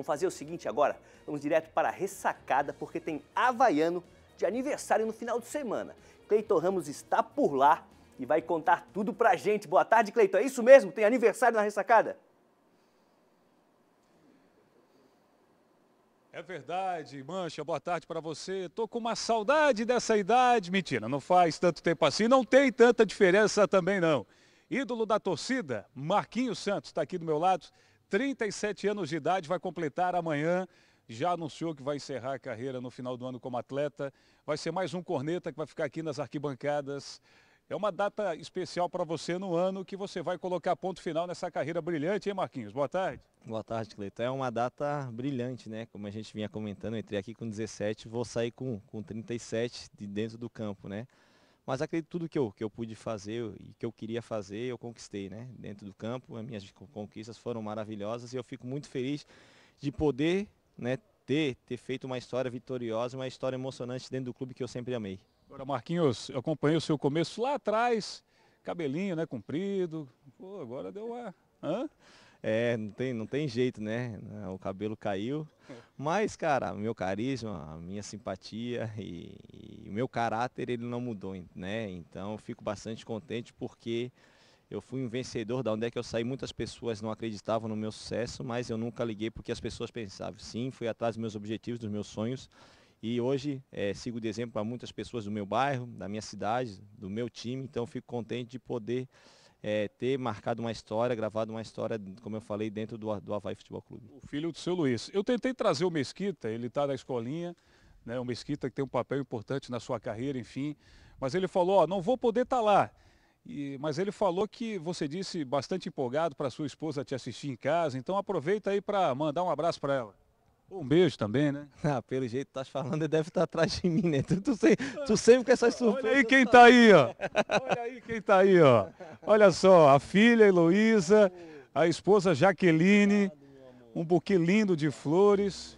Vamos fazer o seguinte agora, vamos direto para a ressacada, porque tem Havaiano de aniversário no final de semana. Cleiton Ramos está por lá e vai contar tudo pra gente. Boa tarde, Cleiton. É isso mesmo? Tem aniversário na ressacada? É verdade, Mancha, boa tarde para você. Tô com uma saudade dessa idade. Mentira, não faz tanto tempo assim, não tem tanta diferença também não. Ídolo da torcida, Marquinhos Santos, está aqui do meu lado, 37 anos de idade, vai completar amanhã. Já anunciou que vai encerrar a carreira no final do ano como atleta. Vai ser mais um corneta que vai ficar aqui nas arquibancadas. É uma data especial para você no ano que você vai colocar ponto final nessa carreira brilhante, hein, Marquinhos? Boa tarde. Boa tarde, Cleiton. É uma data brilhante, né? Como a gente vinha comentando, eu entrei aqui com 17, vou sair com, com 37 de dentro do campo, né? Mas acredito que tudo que eu, que eu pude fazer e que eu queria fazer, eu conquistei, né? Dentro do campo, as minhas conquistas foram maravilhosas e eu fico muito feliz de poder, né, ter, ter feito uma história vitoriosa, uma história emocionante dentro do clube que eu sempre amei. Agora, Marquinhos, eu acompanhei o seu começo lá atrás, cabelinho, né, comprido. Pô, agora deu uma... Hã? É, não tem, não tem jeito, né? O cabelo caiu. Mas, cara, meu carisma, a minha simpatia e, e, o meu caráter, ele não mudou, né? Então, fico bastante contente porque eu fui um vencedor, da onde é que eu saí, muitas pessoas não acreditavam no meu sucesso, mas eu nunca liguei porque as pessoas pensavam. Sim, fui atrás dos meus objetivos, dos meus sonhos e hoje é, sigo de exemplo para muitas pessoas do meu bairro, da minha cidade, do meu time. Então fico contente de poder é, ter marcado uma história, gravado uma história, como eu falei, dentro do, do Havaí Futebol Clube. O filho do seu Luiz. Eu tentei trazer o Mesquita, ele está na escolinha, né, o Mesquita que tem um papel importante na sua carreira, enfim. Mas ele falou, ó, não vou poder estar tá lá. E, mas ele falou que você disse bastante empolgado para sua esposa te assistir em casa, então aproveita aí para mandar um abraço para ela. Um beijo também, né? Ah, pelo jeito que tá falando, ele deve estar tá atrás de mim, né? Tu, tu, sempre, tu sempre com essas surpresas. Olha aí quem tá aí, ó. Olha aí quem tá aí, ó. Olha só, a filha Heloísa, a esposa Jaqueline, um buquê lindo de flores,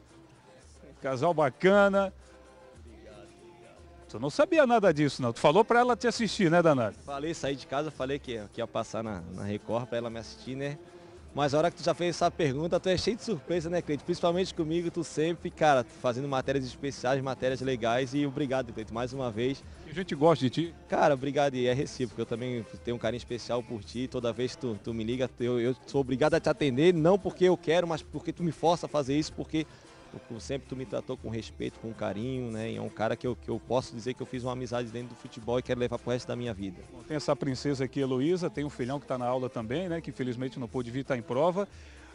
casal bacana. Tu não sabia nada disso, não. Tu falou para ela te assistir, né, Danado? Falei, saí de casa, falei que, que ia passar na, na Record para ela me assistir, né? Mas a hora que tu já fez essa pergunta, tu é cheio de surpresa, né, Cleito? Principalmente comigo, tu sempre, cara, fazendo matérias especiais, matérias legais. E obrigado, Cleito, mais uma vez. A gente gosta de ti. Cara, obrigado. E é recíproco. Eu também tenho um carinho especial por ti. Toda vez que tu, tu me liga, eu, eu sou obrigado a te atender. Não porque eu quero, mas porque tu me força a fazer isso. Porque sempre tu me tratou com respeito, com carinho, né? E é um cara que eu, que eu posso dizer que eu fiz uma amizade dentro do futebol e quero levar pro resto da minha vida. Tem essa princesa aqui, Heloísa, tem um filhão que está na aula também, né? Que infelizmente não pôde vir estar tá em prova.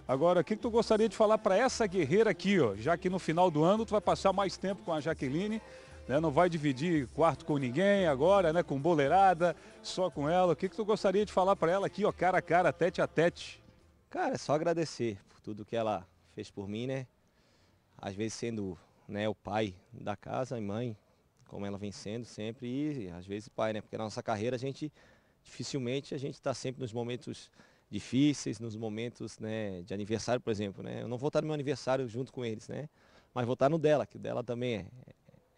Agora, o que, tu gostaria de falar para essa guerreira aqui, ó? Já que no final do ano tu vai passar mais tempo com a Jaqueline, né? Não vai dividir quarto com ninguém agora, né? Com boleirada, só com ela. O que, que tu gostaria de falar para ela aqui, ó? Cara a cara, tete a tete. Cara, é só agradecer por tudo que ela fez por mim, né? Às vezes sendo né, o pai da casa e mãe, como ela vem sendo sempre, e às vezes pai, né? Porque na nossa carreira a gente, dificilmente, a gente está sempre nos momentos difíceis, nos momentos né, de aniversário, por exemplo, né? Eu não vou estar no meu aniversário junto com eles, né? Mas vou estar no dela, que o dela também é,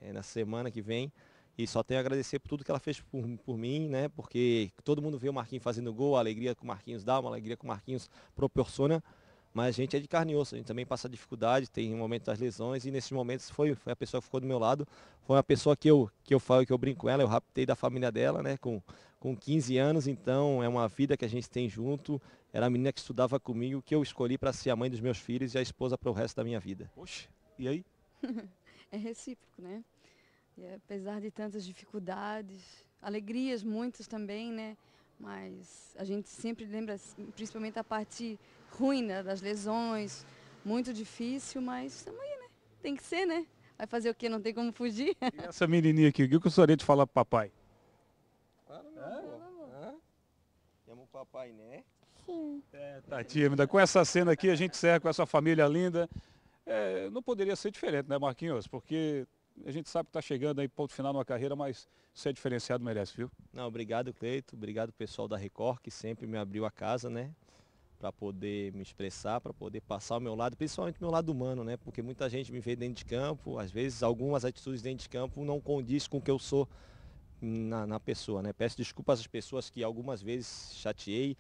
é, é na semana que vem. E só tenho a agradecer por tudo que ela fez por, por mim, né? Porque todo mundo vê o Marquinhos fazendo gol, a alegria que o Marquinhos dá, uma alegria que o Marquinhos proporciona. Mas a gente é de carne e osso, a gente também passa dificuldade, tem um momento das lesões e nesses momentos foi, foi a pessoa que ficou do meu lado, foi uma pessoa que eu, que eu falo, que eu brinco com ela, eu raptei da família dela, né, com, com 15 anos, então é uma vida que a gente tem junto. Era a menina que estudava comigo, que eu escolhi para ser a mãe dos meus filhos e a esposa para o resto da minha vida. Oxe, e aí? é recíproco, né? E apesar de tantas dificuldades, alegrias muitas também, né? Mas a gente sempre lembra, principalmente a parte ruim, né? Das lesões, muito difícil, mas estamos aí, né? Tem que ser, né? Vai fazer o quê? Não tem como fugir. E essa menininha aqui, o que eu gostaria de falar pro papai? Fala, meu amor. Chama o papai, né? Sim. É, tá tímida. Com essa cena aqui, a gente encerra com essa família linda. É, não poderia ser diferente, né, Marquinhos? Porque a gente sabe que está chegando aí ponto final numa carreira, mas ser diferenciado merece, viu? Não, obrigado, Cleito. Obrigado, pessoal da Record, que sempre me abriu a casa, né? Para poder me expressar, para poder passar o meu lado, principalmente o meu lado humano, né? Porque muita gente me vê dentro de campo, às vezes algumas atitudes dentro de campo não condiz com o que eu sou na, na pessoa, né? Peço desculpas às pessoas que algumas vezes chateei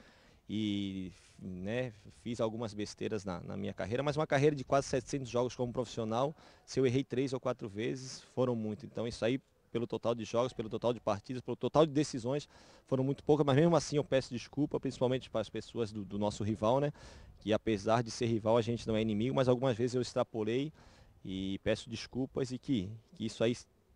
e né, fiz algumas besteiras na, na, minha carreira, mas uma carreira de quase 700 jogos como profissional, se eu errei três ou quatro vezes, foram muito. Então isso aí, pelo total de jogos, pelo total de partidas, pelo total de decisões, foram muito poucas, mas mesmo assim eu peço desculpa, principalmente para as pessoas do, do nosso rival, né? Que apesar de ser rival, a gente não é inimigo, mas algumas vezes eu extrapolei e peço desculpas e que, que isso aí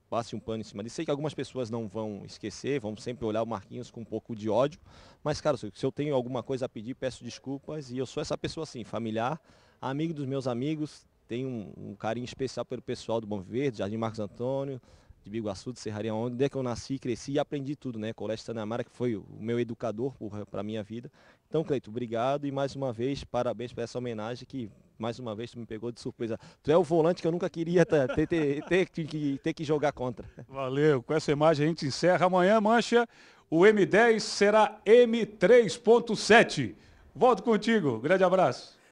passe um pano em cima disso. Sei que algumas pessoas não vão esquecer, vão sempre olhar o Marquinhos com um pouco de ódio, mas, cara, se eu tenho alguma coisa a pedir, peço desculpas e eu sou essa pessoa assim, familiar, amigo dos meus amigos, tenho um, um carinho especial pelo pessoal do Bom Verde, Jardim Marcos Antônio, de Biguaçu, de Serraria, onde é que eu nasci, cresci e aprendi tudo, né? Colégio Tanamara, que foi o meu educador para a minha vida. Então, Cleito, obrigado e mais uma vez, parabéns por essa homenagem que, mais uma vez, tu me pegou de surpresa. Tu é o volante que eu nunca queria ter, ter, ter, que, ter que jogar contra. Valeu, com essa imagem a gente encerra. Amanhã, Mancha, o M10 será M3.7. Volto contigo, grande abraço.